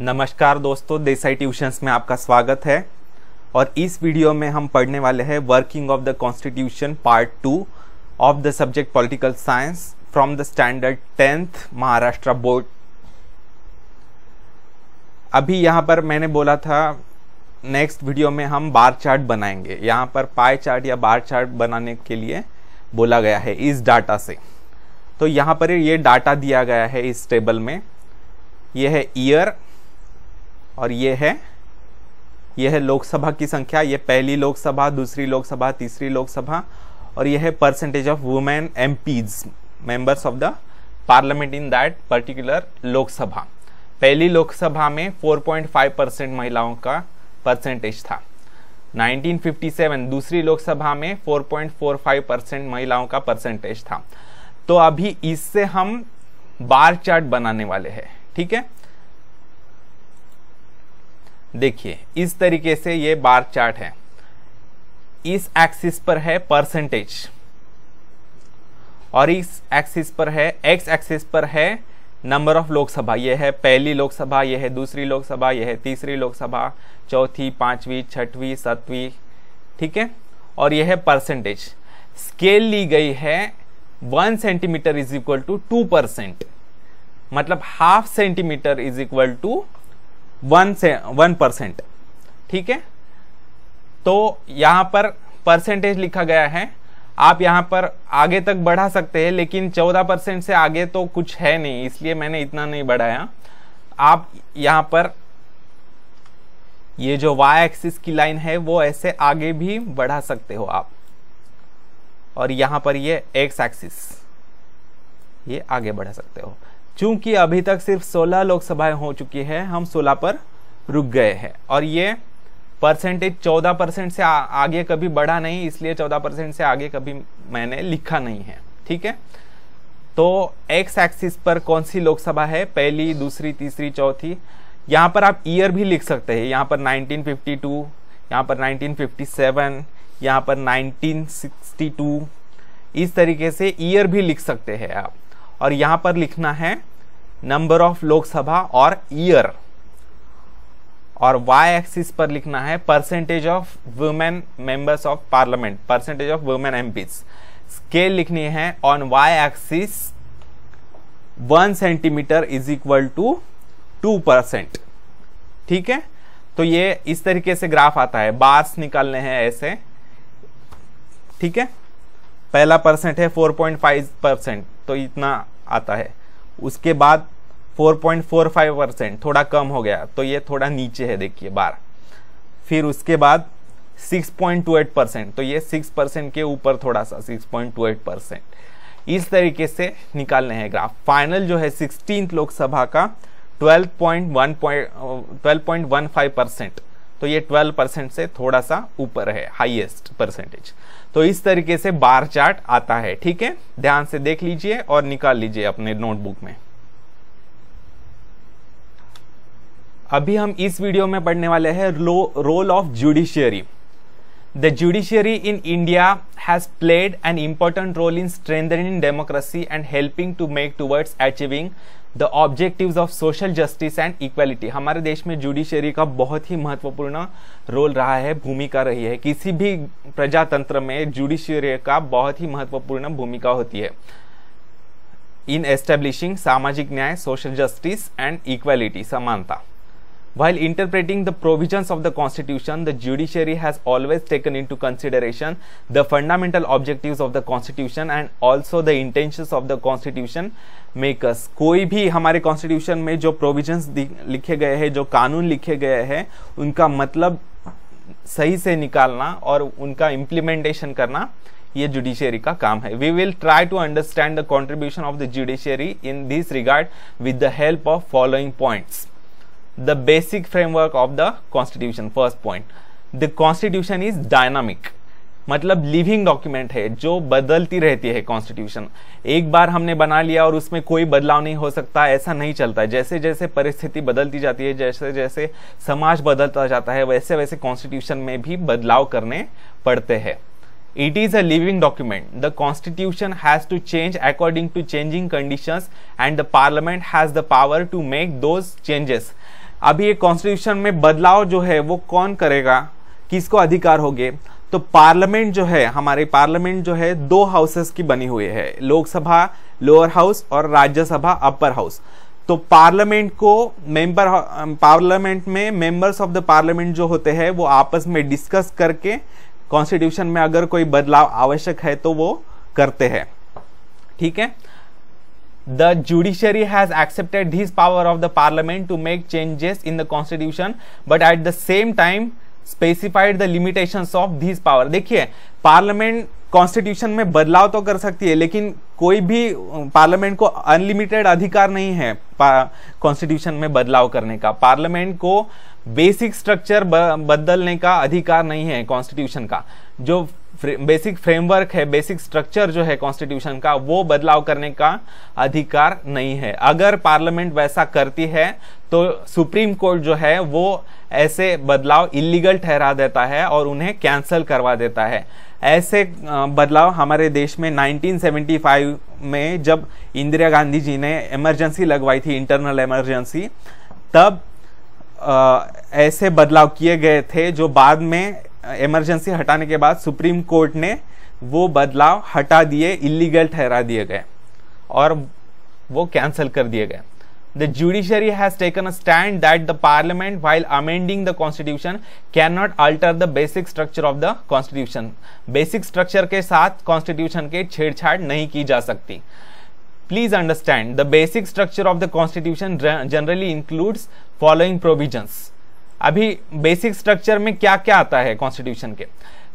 नमस्कार दोस्तों, देसाई ट्यूशंस में आपका स्वागत है। और इस वीडियो में हम पढ़ने वाले हैं working of the constitution part two of the subject political science from the standard tenth Maharashtra board अभी यहाँ पर मैंने बोला था नेक्स्ट वीडियो में हम बार चार्ट बनाएँगे। यहाँ पर पाई चार्ट या बार चार्ट बनाने के लिए बोला गया है इस डाटा से। तो यहाँ पर ये डाटा दिया गया है इस टेबल में। ये है ईयर और ये है ये है लोकसभा की संख्या, ये पहली लोकसभा, दूसरी लोकसभा, तीसरी लोकसभा और यह है percentage of women M members of the parliament in that particular Lok Sabha. पहली लोकसभा में 4.5 परसेंट महिलाओं का परसेंटेज था। 1957 दूसरी लोकसभा में 4.45 परसेंट महिलाओं का परसेंटेज था। तो अभी इससे हम बार चार्ट बनाने वाले हैं, ठीक है? देखिए, इस तरीके से ये बार चार्ट है। इस एक्सिस पर है परसेंटेज और इस एक्सिस पर है एक्स एक्सिस पर है नंबर ऑफ़ लोकसभा ये है पहली लोकसभा ये है दूसरी लोकसभा ये है तीसरी लोकसभा चौथी, पांचवी, छठवीं, सातवीं, ठीक है? और यह है परसेंटेज स्केल ली गई है one centimetre is equal to two percent मतलब half centimetre is equal to one से, वन परसेंट ठीक है? तो यहाँ पर परसेंटेज लिखा गया है। आप यहाँ पर आगे तक बढ़ा सकते हैं, लेकिन 14 परसेंट से आगे तो कुछ है नहीं, इसलिए मैंने इतना नहीं बढ़ाया। आप यहाँ पर ये जो y एक्सिस की लाइन है, वो ऐसे आगे भी बढ़ा सकते हो आप। और यहाँ पर ये x एक्सिस ये आगे बढ़ा सकते हो। चूँकि अभी तक सिर्फ़ 16 लोकसभाएँ हो चुकी है हम 16 पर रुक गए हैं। और ये परसेंटेज 14 परसेंट से आ, आगे कभी बढ़ा नहीं इसलिए 14 परसेंट से आगे कभी मैंने लिखा नहीं है। ठीक है? तो एक्स एक्सिस पर कौन सी लोकसभा है? पहली दूसरी तीसरी चौथी। यहाँ पर आप ईयर भी लिख सकते हैं। यहाँ पर 1952 यहाँ पर 1957 यहाँ पर 1962 इस तरीके से ईयर भी लिख सकते हैं आप। और यहाँ पर लिखना है नंबर ऑफ़ लोकसभा और ईयर और वाई एक्सिस पर लिखना है percentage of women members of parliament percentage of women MPs scale लिखनी है on Y axis one centimetre is equal to two percent ठीक है? तो ये इस तरीके से ग्राफ आता है। बार्स निकालने हैं ऐसे। ठीक है? पहला परसेंट है 4.5 परसेंट तो इतना आता है। उसके बाद 4.45 परसेंट थोड़ा कम हो गया तो ये थोड़ा नीचे है, देखिए, बार। फिर उसके बाद 6.28 परसेंट तो ये 6 परसेंट के ऊपर थोड़ा सा 6.28 परसेंट इस तरीके से निकालने हैं ग्राफ। फाइनल जो है सिक्सटीन लोकसभा का 12.1 परसेंट तो ये 12 परसेंट से थोड़ा सा ऊपर है हाईएस्ट परसेंटेज तो इस तरीके से बार चार्ट आता है, ठीक है? ध्यान से देख लीजिए और निकाल लीजिए अपने नोटबुक में। अभी हम इस वीडियो में पढ़ने वाले हैं role of judiciary. The judiciary in India has played an important role in strengthening democracy and helping to make towards achieving the objective of social justice and equality हमारे देश में जुडिशियरी का बहुत ही महत्वपूर्ण रोल रहा है, भूमिका रही है। किसी भी प्रजातंत्र में जुडिशियरी का बहुत ही महत्वपूर्ण भूमिका होती है। इन एस्टेब्लिशिंग सामाजिक न्याय सोशल जस्टिस एंड इक्वेलिटी समानता। While interpreting the provisions of the Constitution, the judiciary has always taken into consideration the fundamental objectives of the Constitution and also the intentions of the Constitution makers. कोई भी हमारे Constitution में जो provisions लिखे गए हैं जो कानून लिखे गए हैं उनका मतलब सही से निकालना और उनका इम्प्लीमेंटेशन करना ये जुडिशियरी का काम है we will try to understand the contribution of the judiciary in this regard with the help of following points the basic framework of the constitution, first point. The constitution is dynamic. मतलब living document है, जो बदलती रहती है constitution एक बार हमने बना लिया और उसमें कोई बदलाव नहीं हो सकता, ऐसा नहीं चलता। जैसे जैसे परिस्थिति बदलती जाती है, जैसे जैसे समाज बदलता जाता है, वैसे वैसे कॉन्स्टिट्यूशन में भी बदलाव करने पड़ते हैं। It is a living document the constitution has to change according to changing condition and the parliament has the power to make those changes अभी ये कॉन्स्टिट्यूशन में बदलाव जो है, वो कौन करेगा? किसको अधिकार होंगे? तो पार्लियामेंट जो है, हमारे पार्लियामेंट जो है, दो हाउसेस की बनी हुई है। लोकसभा लोअर हाउस और राज्यसभा अपर हाउस तो पार्लियामेंट को मेंबर पार्लियामेंट में मेंबर्स ऑफ़ द पार्लियामेंट जो होते हैं, वो आपस में डिस्कस करके कॉन्स्टिट्यूशन में अगर कोई बदलाव आवश्यक है तो वो करते हैं। ठीक है? The judiciary has accepted this power of the parliament to make changes in the constitution but at the same time specified the limitation of this power देखिए पार्लियामेंट कॉन्स्टिट्यूशन में बदलाव तो कर सकती है, लेकिन कोई भी पार्लियामेंट को अनलिमिटेड अधिकार नहीं है कॉन्स्टिट्यूशन में बदलाव करने का। पार्लियामेंट को बेसिक स्ट्रक्चर बदलने का अधिकार नहीं है कॉन्स्टिट्यूशन का। जो बेसिक फ्रेमवर्क है बेसिक स्ट्रक्चर जो है कॉन्स्टिट्यूशन का वो बदलाव करने का अधिकार नहीं है। अगर पार्लियामेंट वैसा करती है तो सुप्रीम कोर्ट जो है वो ऐसे बदलाव इलीगल ठहरा देता है और उन्हें कैंसिल करवा देता है। ऐसे बदलाव हमारे देश में 1975 में जब इंदिरा गांधी जी ने इमरजेंसी लगवाई थी इंटरनल इमरजेंसी तब आ, ऐसे बदलाव किए गए थे जो बाद में इमरजेंसी हटाने के बाद सुप्रीम कोर्ट ने वो बदलाव हटा दिए इलीगल ठहरा दिए गए और वो कैंसिल कर दिए गए। The judiciary has taken a stand that the parliament while amending the constitution can not alter the basic structure of the constitution basic structure के साथ कॉन्स्टिट्यूशन के छेड़छाड़ नहीं की जा सकती। Please understand the basic structure of the constitution generally includes following provisions अभी basic structure में क्या क्या आता है कॉन्स्टिट्यूशन के?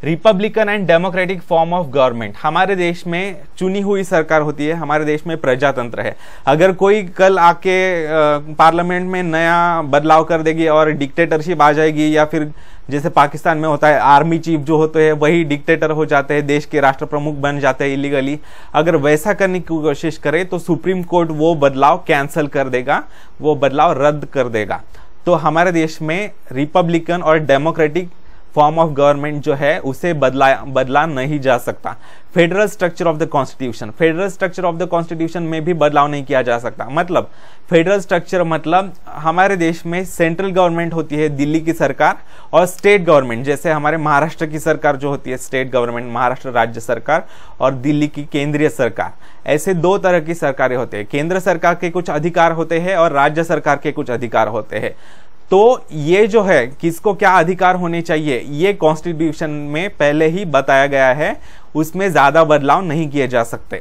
Republican and democratic form of government हमारे देश में चुनी हुई सरकार होती है, हमारे देश में प्रजातंत्र है। अगर कोई कल आके पार्लियामेंट में नया बदलाव कर देगी और डिक्टेटरशिप आ जाएगी या फिर जैसे पाकिस्तान में होता है आर्मी चीफ जो होते हैं, वही डिक्टेटर हो जाते हैं, देश के राष्ट्र प्रमुख बन जाते हैं इलीगली अगर वैसा करने की कोशिश करे तो सुप्रीम कोर्ट वो बदलाव कैंसिल कर देगा, वो बदलाव रद्द कर देगा। तो हमारे देश में रिपब्लिकन और डेमोक्रेटिक फॉर्म ऑफ़ गवर्नमेंट जो है, उसे बदला बदला नहीं जा सकता। Federal structure of the constitution federal structure of the constitution में भी बदलाव नहीं किया जा सकता। मतलब फेडरल स्ट्रक्चर मतलब हमारे देश में सेंट्रल गवर्नमेंट होती है, दिल्ली की सरकार और स्टेट गवर्नमेंट जैसे हमारे महाराष्ट्र की सरकार जो होती है स्टेट गवर्नमेंट महाराष्ट्र राज्य सरकार और दिल्ली की केंद्रीय सरकार। ऐसे दो तरह की सरकारें होते हैं। केंद्र सरकार के कुछ अधिकार होते हैं और राज्य सरकार के कुछ अधिकार होते हैं। तो ये जो है किसको क्या अधिकार होने चाहिए ये कॉन्स्टिट्यूशन में पहले ही बताया गया है उसमें ज़्यादा बदलाव नहीं किए जा सकते।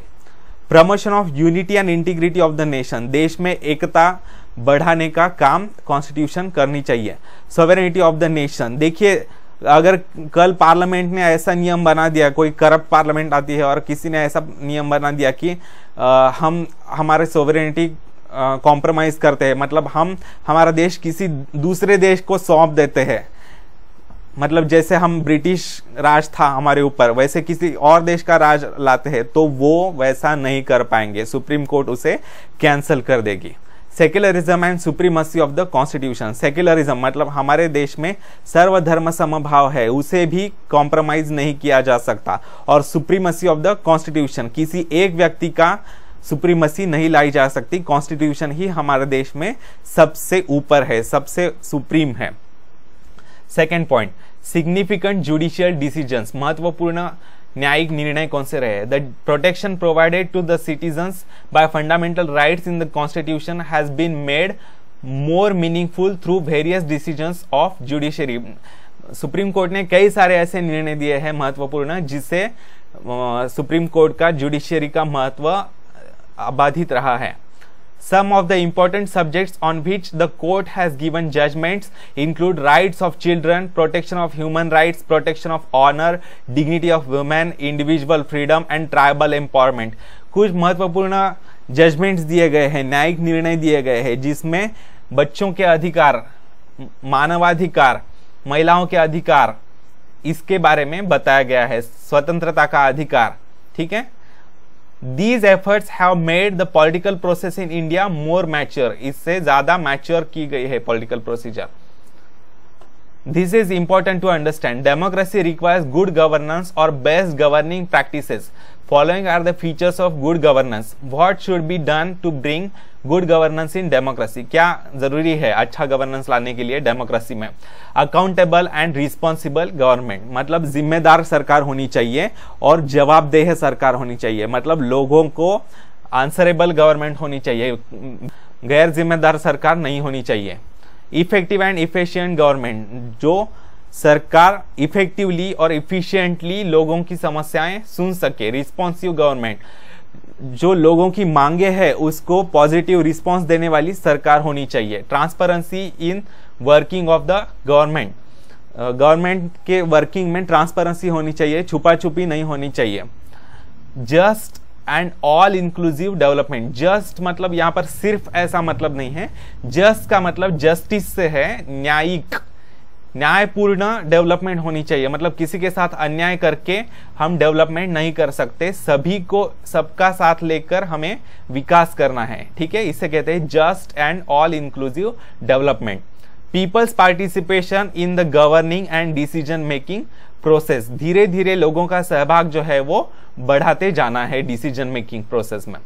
Promotion of unity and integrity of the nation देश में एकता बढ़ाने का काम कॉन्स्टिट्यूशन करनी चाहिए। सोवेरेनिटी ऑफ़ द नेशन देखिए अगर कल पार्लियामेंट ने ऐसा नियम बना दिया कोई करप्ट पार्लियामेंट आती है और किसी ने ऐसा नियम बना दिया कि आ, हम हमारे सोवरेनिटी कॉम्प्रोमाइज करते हैं। मतलब हम, हमारा देश किसी दूसरे देश को सौंप देते हैं। मतलब जैसे हम ब्रिटिश राज था हमारे ऊपर, वैसे किसी और देश का राज लाते हैं तो वो वैसा नहीं कर पाएँगे। सुप्रीम कोर्ट उसे कैंसिल कर देगी। Secularism and supremacy of the constitution secularism मतलब हमारे देश में सर्वधर्म समभाव है, उसे भी कॉम्प्रोमाइज नहीं किया जा सकता। और सुप्रीमसी ऑफ़ द कॉन्स्टिट्यूशन किसी एक व्यक्ति का सुप्रीमसी नहीं लाई जा सकती। कॉन्स्टिट्यूशन ही हमारे देश में सबसे ऊपर है, सबसे सुप्रीम है। Second point significant judicial decision महत्वपूर्ण न्यायिक निर्णय कौन से रहे? The protection provided to the citizens by fundamental rights in the constitution has been made more meaningful through various decisions of judiciary supreme court ने कई सारे ऐसे निर्णय दिए हैं महत्वपूर्ण जिससे सुप्रीम कोर्ट का जुडिशियरी का महत्व बाधित रहा है। Some of the important subjects on which the court has given judgments include rights of children protection of human rights protection of honour dignity of women individual freedom and tribal empowerment कुछ महत्वपूर्ण judgements दिए गए हैं, न्यायिक निर्णय दिए गए हैं, जिसमें बच्चों के अधिकार, मानवाधिकार, महिलाओं के अधिकार, इसके बारे में बताया गया है। स्वतंत्रता का अधिकार, ठीक है? These efforts have made the political process in India more mature इससे ज़्यादा मैच्योर की गई है political procedure this is important to understand democracy requires good governance or best governing practices following are the features of good governance what should be done to bring good governance in democracy क्या ज़रूरी है अच्छा governance लाने के लिए democracy में accountable and responsible government मतलब जिम्मेदार सरकार होनी चाहिए और जवाबदेह सरकार होनी चाहिए मतलब लोगों को आंसरेबल गवर्नमेंट होनी चाहिए गैर जिम्मेदार सरकार नहीं होनी चाहिए इफ़ेक्टिव एंड इफिशियंट गवर्नमेंट जो सरकार इफेक्टिवली और इफिशियंटली लोगों की समस्याएँ सुन सके रिस्पॉन्सिव गवर्नमेंट जो लोगों की मांगे है, उसको पॉजिटिव रिस्पॉन्स देने वाली सरकार होनी चाहिए। Transparency in working of the government government के वर्किंग में ट्रांसपेरेंसी होनी चाहिए छुपा छुपी नहीं होनी चाहिए। Just and all inclusive development just मतलब यहाँ पर सिर्फ़ ऐसा मतलब नहीं है। जस्ट का मतलब जस्टिस से है, न्यायिक। न्यायपूर्ण डेवलपमेंट होनी चाहिए। मतलब किसी के साथ अन्याय करके हम डेवलपमेंट नहीं कर सकते। सभी को, सबका साथ लेकर हमें विकास करना है। ठीक है? इसे कहते हैं just and all inclusive development people's participation in the governing and decision making process धीरे धीरे लोगों का सहभाग जो है वो बढ़ाते जाना है डिसीज़न मेकिंग प्रोसेस में।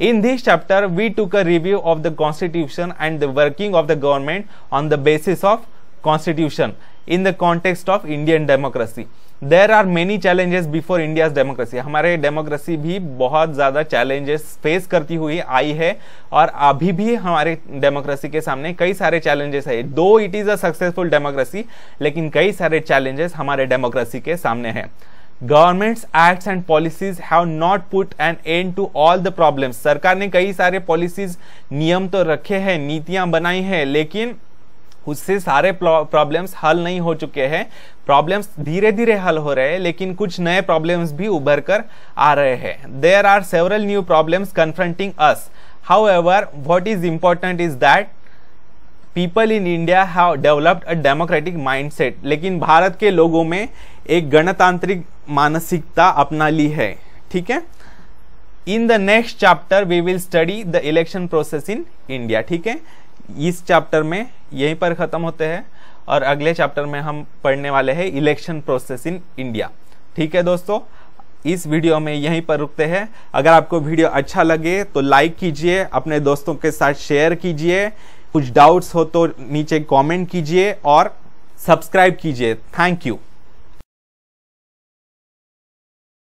इन this chapter we took a review of the constitution and the working of the government on the basis of constitution in the context of Indian democracy there are many challenges before India democracy हमारे democracy भी बहुत ज़्यादा challenges face करती हुई आई है और अभी भी हमारे डेमोक्रेसी के सामने कई सारे चैलेंजेस है। Though it is a successful democracy लेकिन कई सारे चैलेंजेस हमारे डेमोक्रेसी के सामने हैं। Governments acts and policies have not put an end to all the problems सरकार ने कई सारे पॉलिसीज़ नियम तो रखे हैं, नीतियाँ बनाई हैं, लेकिन उससे सारे प्रॉब्लम्स हल नहीं हो चुके हैं। प्रॉब्लम्स धीरे धीरे हल हो रहे हैं, लेकिन कुछ नए प्रॉब्लम्स भी उभर कर आ रहे हैं। There are several new problems confronting us however what is important is that people in India have developed a democratic mindset लेकिन भारत के लोगों में एक गणतांत्रिक मानसिकता अपना ली है। ठीक है? In the next chapter we will study the election process in India ठीक है? इस चैप्टर में यहीं पर ख़त्म होते हैं और अगले चैप्टर में हम पढ़ने वाले हैं इलेक्शन प्रोसेस इन इंडिया। ठीक है दोस्तों? इस वीडियो में यहीं पर रुकते हैं। अगर आपको वीडियो अच्छा लगे तो लाइक कीजिए, अपने दोस्तों के साथ शेयर कीजिए। कुछ डाउट्स हो तो नीचे कमेंट कीजिए और सब्सक्राइब कीजिए। Thank you.